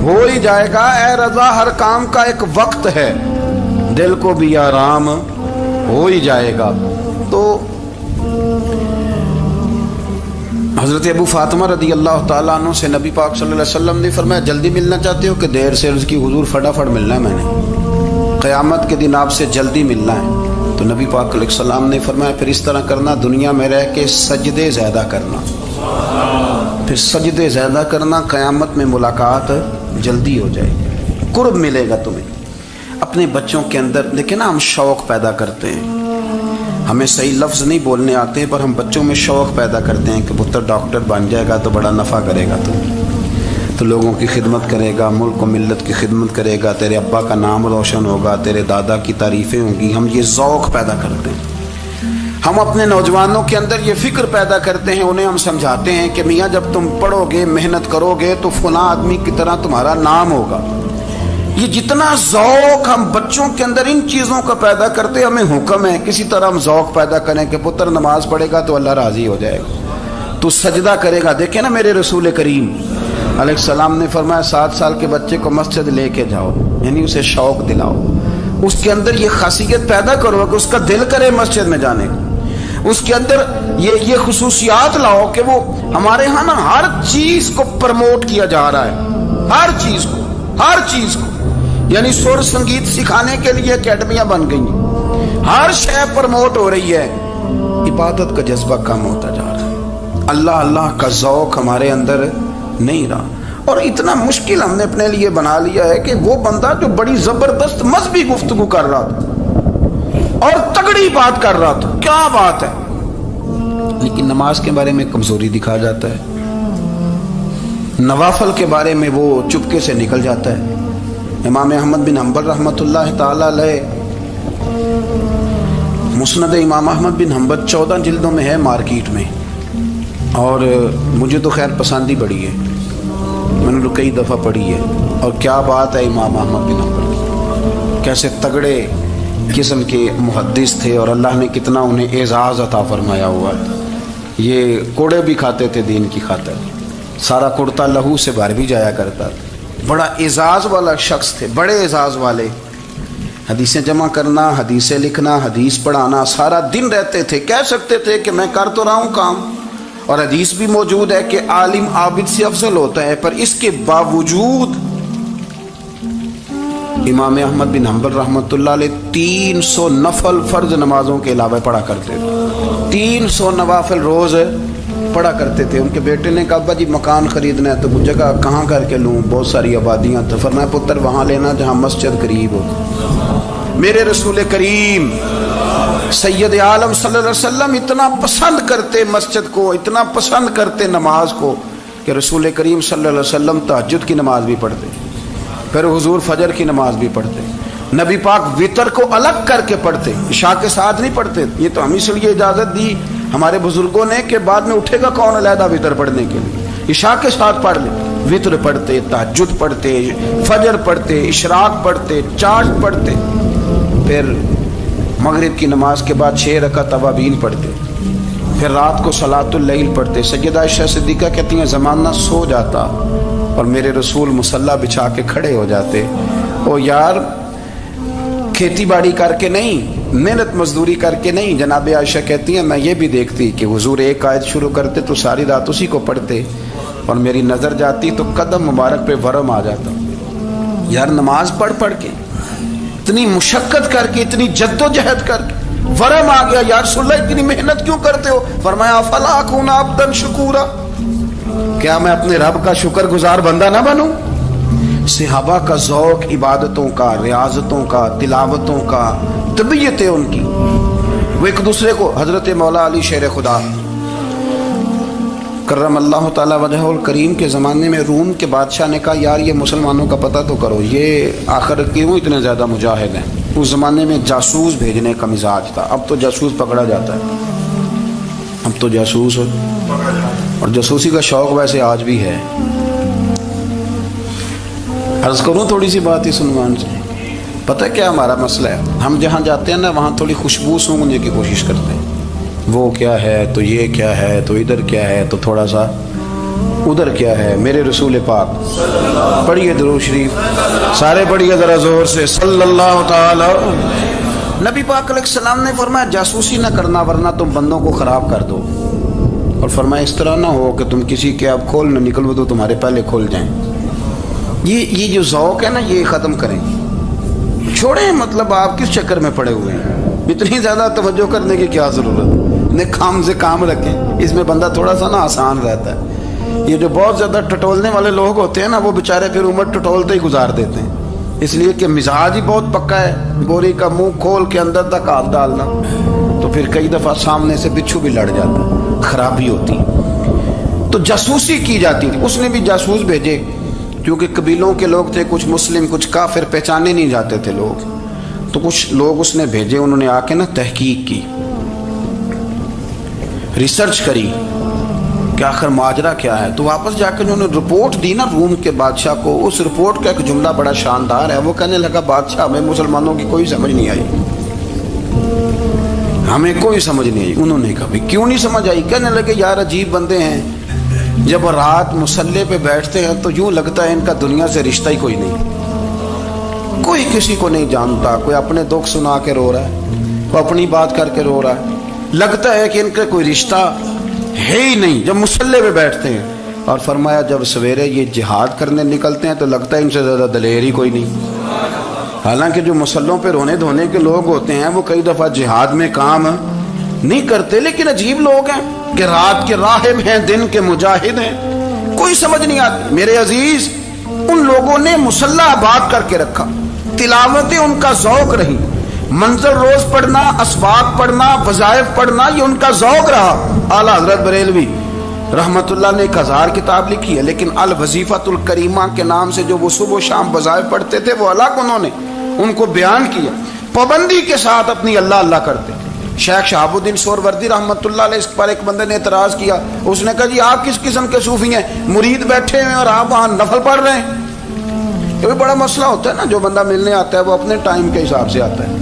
हो ही जाएगा। ए रजा, हर काम का एक वक्त है, दिल को भी आराम हो ही जाएगा। हज़रत अबू फातिमा रदी अल्लाह तु से नबी पाक वसल्लम ने फरमाया, जल्दी मिलना चाहते हो कि देर से उसकी हजूर फटाफट मिलना है मैंने। क़्यामत के दिन आपसे जल्दी मिलना है। तो नबी पाक सलाम ने फरमाया, फिर इस तरह करना, दुनिया में रह के सजदे ज़्यादा करना। फिर सजदे ज़्यादा करना, क़्यामत में मुलाकात जल्दी हो जाएगी। कुर्ब मिलेगा तुम्हें। अपने बच्चों के अंदर देखे ना हम शौक़ पैदा करते हैं। हमें सही लफ्ज़ नहीं बोलने आते, पर हम बच्चों में शौक़ पैदा करते हैं कि पुत्र डॉक्टर बन जाएगा तो बड़ा नफ़ा करेगा तो। तो लोगों की खिदमत करेगा, मुल्क व मिलत की खिदमत करेगा, तेरे अब्बा का नाम रोशन होगा, तेरे दादा की तारीफ़ें होंगी, हम ये ज़ौक़ पैदा करते हैं। हम अपने नौजवानों के अंदर ये फ़िक्र पैदा करते हैं, उन्हें हम समझाते हैं कि मियाँ, जब तुम पढ़ोगे, मेहनत करोगे तो फला आदमी की तरह तुम्हारा नाम होगा। ये जितना जौक हम बच्चों के अंदर इन चीज़ों का पैदा करते हमें हुक्म है, किसी तरह हम जौक पैदा करें कि पुत्र नमाज़ पढ़ेगा तो अल्लाह राज़ी हो जाएगा। तो सजदा करेगा। देखे ना मेरे रसूल करीम सलाम ने फरमाया, सात साल के बच्चे को मस्जिद लेके जाओ, यानी उसे शौक दिलाओ। उसके अंदर ये खासियत पैदा करो कि उसका दिल करे मस्जिद में जाने को। उसके अंदर ये ये खसूसियात लाओ कि वो हमारे यहाँ ना हर चीज़ को प्रमोट किया जा रहा है। हर चीज़ को, हर चीज़ को। यानी सुर संगीत सिखाने के लिए अकेडमियाँ बन गई। हर शय प्रमोट हो रही है। इबादत का जज्बा कम होता जा रहा है। अल्लाह अल्लाह का जौक हमारे अंदर नहीं रहा। और इतना मुश्किल हमने अपने लिए बना लिया है कि वो बंदा जो बड़ी ज़बरदस्त मजहबी गुफ्तगु कर रहा था और तगड़ी बात कर रहा था, क्या बात है? लेकिन नमाज़ के बारे में कमज़ोरी दिखा जाता है। नवाफल के बारे में वो चुपके से निकल जाता है। इमाम अहमद बिन हम्बल रहमत मुस्ंद इमाम अहमद बिन हम्बल चौदह जिल्दों में है मार्केट में। और, मुझे तो खैर पसंद ही बड़ी है। मैंने तो कई दफ़ा पढ़ी है। और क्या बात है इमाम अहमद बिन हम्बल कैसे तगड़े किस्म के मुहदस थे और अल्लाह ने कितना उन्हें एजाज़ अता फरमाया हुआ ये कोड़े भी खाते थे, दीन की खातर। सारा कुर्ता लहू से भर भी जाया करता था। बड़ा एजाज वाला शख्स थे, बड़े एजाज वाले। हदीसें जमा करना, हदीसें लिखना, हदीस पढ़ाना, सारा दिन रहते थे। कह सकते थे कि मैं कर तो रहा हूँ काम, और हदीस भी मौजूद है कि आलिम आबिद से अफजल होता है, पर इसके बावजूद इमाम अहमद बिन हम्बल रहमत तीन सौ नफल फ़र्ज़ नमाजों के अलावा पढ़ा करते थे। तीन सौ नवाफिल रोज पढ़ा करते थे। उनके बेटे ने कहा जी, मकान ख़रीदना है तो वो जगह कहाँ करके लूँ? बहुत सारी आबादियाँ तो। फरमाया, पुत्र, वहाँ लेना जहाँ मस्जिद करीब हो। मेरे रसूल करीम, सैयद आलम वसल्लम इतना पसंद करते मस्जिद को, इतना पसंद करते नमाज़ को, कि रसूल करीम वसल्लम तहजद की नमाज़ भी पढ़ते, फिर हजूर फजर की नमाज़ भी पढ़ते, नबी पाक वितर को अलग करके पढ़ते शाह के साथ नहीं पढ़ते। ये तो हम इसलिए इजाज़त दी हमारे बुज़ुर्गों ने के बाद में उठेगा कौन अलहदा वितर पढ़ने के लिए? इशा के साथ पढ़ ले। वितर पढ़ते ताजुद पढ़ते, फजर पढ़ते, इशराक पढ़ते, चाट पढ़ते। फिर मगरिब की नमाज़ के बाद छः रकत अवाबीन पढ़ते। फिर रात को सलातुल्लैल पढ़ते। सैदा शाह सिद्दीका कहती हैं, ज़माना सो जाता और मेरे रसूल मुसल्ला बिछा के खड़े हो जाते। ओ यार, खेती बाड़ी करके नहीं मेहनत मजदूरी करके नहीं, जनाब आयशा कहती हैं, मैं ये भी देखती कि हुजूर एक आयत शुरू करते तो सारी रात उसी को पढ़ते और मेरी नज़र जाती तो कदम मुबारक पे वरम आ जाता। यार नमाज़ पढ़ पढ़ के, इतनी मुशक्क़त करके, इतनी जद्दोजहद करके, वरम आ गया, यार सुल्ला इतनी मेहनत क्यों करते हो? फरमाया फला खून, आपदन, शुकूरा। क्या मैं अपने रब का शुक्र गुजार बंदा ना बनूं? सिहाबा का जौक, इबादतों का, रियाजतों का, तिलावतों का, तबीयत है उनकी। वो एक दूसरे को हज़रत मौला अली शेर खुदा। करम अल्लाह वजह करीम के ज़माने में रूम के बादशाह ने कहा, यार, ये मुसलमानों का पता तो करो, ये आखिर क्यों इतने ज़्यादा मुजाहिद हैं? उस ज़माने में जासूस भेजने का मिजाज था। अब तो जासूस पकड़ा जाता है। अब तो जासूस और जासूसी का शौक वैसे आज भी है। अर्ज़ करूँ, थोड़ी सी बात इस अनुमान से पता है क्या हमारा मसला है? हम जहाँ जाते हैं ना, वहाँ थोड़ी खुशबू सूंघने की कोशिश करते हैं। वो क्या है तो ये क्या है तो इधर क्या है तो थोड़ा सा उधर क्या है? मेरे रसूल पाक, पढ़िए दरू शरीफ। सारे पढ़िए ज़रा ज़ोर से। सल्लल्लाहु नबी पाक सलाम ने फरमाया, जासूसी ना करना, वरना तुम बंदों को ख़राब कर दो। और फरमाया, इस तरह ना हो कि तुम किसी के आप खोल ना निकलो तो तुम्हारे पहले खोल जाएँ। ये ये जो जौक है ना, ये ख़त्म करें। छोड़ें मतलब आप किस चक्कर में पड़े हुए हैं? इतनी ज़्यादा तवज्जो करने की क्या ज़रूरत? ने काम से काम रखें। इसमें बंदा थोड़ा सा ना आसान रहता है। ये जो बहुत ज़्यादा टटोलने वाले लोग होते हैं ना, वो बेचारे फिर उम्र टटोलते ही गुजार देते हैं। इसलिए कि मिजाज ही बहुत पक्का है। बोरी का मुँह खोल के अंदर तक हाथ डालना तो फिर कई दफ़ा सामने से बिच्छू भी लड़ जाता खराबी होती तो जासूसी की जाती थी उसने भी जासूस भेजे। क्योंकि कबीलों के लोग थे, कुछ मुस्लिम, कुछ काफिर, पहचाने नहीं जाते थे लोग। तो कुछ लोग उसने भेजे, उन्होंने आके ना तहकीक की। रिसर्च करी, कि आखिर माजरा क्या है? तो वापस जाकर उन्होंने रिपोर्ट दी ना रूम के बादशाह को। उस रिपोर्ट का एक जुमला बड़ा शानदार है। वो कहने लगा, बादशाह, हमें मुसलमानों की कोई समझ नहीं आई। हमें कोई समझ नहीं आई। उन्होंने कहा क्यों नहीं समझ आई? कहने लगे, यार, अजीब बंदे हैं। जब रात मुसल्ले पे बैठते हैं तो यूँ लगता है इनका दुनिया से रिश्ता ही कोई नहीं। कोई किसी को नहीं जानता, कोई अपने दुख सुना के रो रहा है, कोई अपनी बात करके रो रहा है। लगता है कि इनका कोई रिश्ता है ही नहीं, जब मुसल्ले पे बैठते हैं। और फरमाया, जब सवेरे ये जिहाद करने निकलते हैं तो लगता है इनसे ज़्यादा दलेर ही कोई नहीं। हालाँकि जो मुसल्लों पे रोने धोने के लोग होते हैं, वो कई दफ़ा जिहाद में काम नहीं करते, लेकिन अजीब लोग हैं। कि रात के राहिब हैं, दिन के मुजाहिद हैं। कोई समझ नहीं आती। मेरे अज़ीज़, उन लोगों ने मुसल्ला आबाद करके रखा। तिलावतें उनका जौक रही। मंजर रोज पढ़ना असबाक पढ़ना वजायफ पढ़ना, ये उनका जौक रहा। आला हज़रत बरेलवी, रहमतुल्लाह ने एक हज़ार किताब लिखी है, लेकिन अल वजीफतुल करीमा के नाम से जो वो सुबह शाम वजायफ पढ़ते थे, वो अलग उन्होंने उनको बयान किया। पाबंदी के साथ अपनी अल्लाह अल्लाह करते। शेख शहाबुद्दीन सोरवर्दी रहमत इस पर एक बंदे ने एतराज़ किया। उसने कहा, जी, आप किस किस्म के सूफी हैं? मुरीद बैठे हैं और आप वहाँ नफल पढ़ रहे हैं। ये भी बड़ा मसला होता है ना, जो बंदा मिलने आता है, वो अपने टाइम के हिसाब से आता है।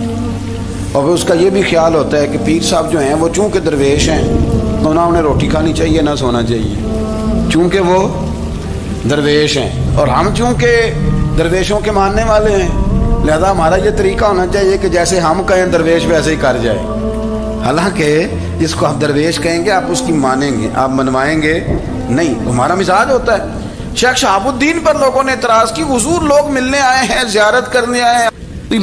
और उसका ये भी ख्याल होता है कि पीर साहब जो हैं, वो चूँकि दरवेश हैं तो ना उन्हें रोटी खानी चाहिए, ना सोना चाहिए। चूँकि वो दरवेश हैं, और हम चूँकि दरवेशों के मानने वाले हैं, लिहाजा हमारा ये तरीका होना चाहिए कि जैसे हम कहें, दरवेश वैसे ही कर जाए। हालाँकि जिसको आप दरवेश कहेंगे, आप उसकी मानेंगे, आप मनवाएँगे। नहीं, हमारा मिजाज होता है। शेख शहाबुद्दीन पर लोगों ने इतराज की, हजूर लोग मिलने आए हैं, जियारत करने आए हैं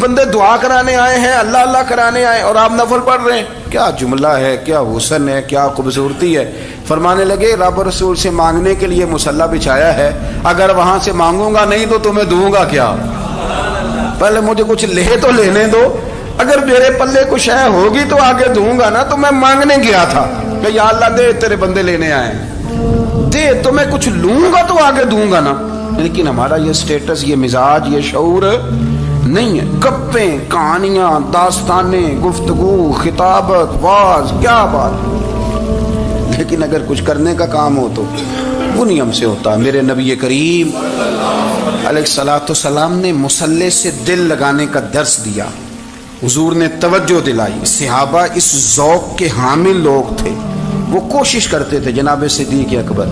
बंदे दुआ कराने आए हैं, अल्लाह अल्लाह कराने आए और आप नफल पढ़ रहे हैं। क्या जुमला है, क्या हुसन है, क्या खूबसूरती है। फरमाने लगे, रब रसूल से मांगने के लिए मुसल्ला बिछाया है। अगर वहाँ से मांगूँगा नहीं तो तुम्हें दूँगा क्या? पहले मुझे कुछ ले तो लेने दो। अगर मेरे पल्ले कुछ है होगी तो आगे दूँगा ना तो मैं मांगने गया था कि या अल्लाह दे, तेरे बंदे लेने आए दे तो मैं कुछ लूँगा तो आगे दूँगा ना। लेकिन हमारा ये स्टेटस ये मिजाज, ये शौर नहीं है। गप्पे, कहानियाँ, दास्ताने, गुफ्तगु, खिताबत, वाज, क्या बात। लेकिन अगर कुछ करने का काम हो तो वो नियम से होता मेरे नबी करीम सलाम ने मुसल्ले से दिल लगाने का दर्स दिया। हुजूर ने तवज्जो दिलाई। सिहाबा इस जौक के हामिल लोग थे। वो कोशिश करते थे, जनाब सिद्दीक अकबर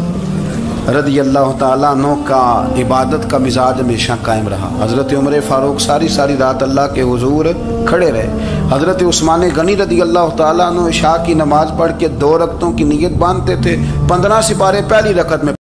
रदी अल्लाह तु का इबादत का मिजाज हमेशा कायम रहा। हज़रत उमर फ़ारूक सारी सारी रात अल्लाह के हुजूर खड़े रहे। हज़रत उस्मान गनी रदी अल्लाह तु शाह की नमाज़ पढ़ के दो रकतों की नीयत बांधते थे। पंद्रह सिपारे पहली रकत में